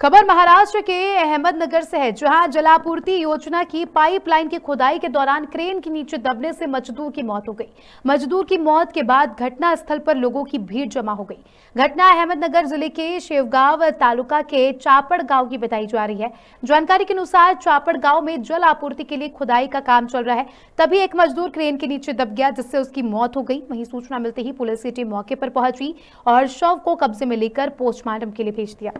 खबर महाराष्ट्र के अहमदनगर से है, जहाँ जलापूर्ति योजना की पाइपलाइन की खुदाई के दौरान क्रेन के नीचे दबने से मजदूर की मौत हो गई। मजदूर की मौत के बाद घटना स्थल पर लोगों की भीड़ जमा हो गई। घटना अहमदनगर ज़िले के शेवगांव तालुका के चापड़ गाँव की बताई जा रही है। जानकारी के अनुसार चापड़ गाँव में जल आपूर्ति के लिए खुदाई का काम चल रहा है। तभी एक मजदूर क्रेन के नीचे दब गया, जिससे उसकी मौत हो गई। वहीं सूचना मिलते ही पुलिस की टीम मौके पर पहुँची और शव को कब्जे में लेकर पोस्टमार्टम के लिए भेज दिया।